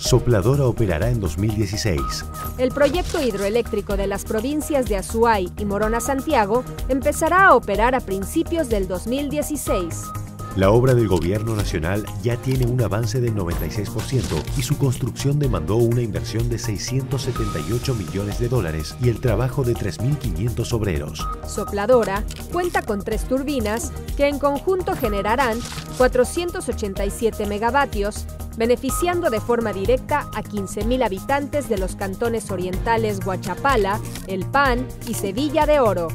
Sopladora operará en 2016. El proyecto hidroeléctrico de las provincias de Azuay y Morona Santiago empezará a operar a principios del 2016. La obra del Gobierno Nacional ya tiene un avance del 96% y su construcción demandó una inversión de 678 millones de dólares y el trabajo de 3.500 obreros. Sopladora cuenta con tres turbinas que en conjunto generarán 487 megavatios beneficiando de forma directa a 15.000 habitantes de los cantones orientales Guachapala, El Pan y Sevilla de Oro.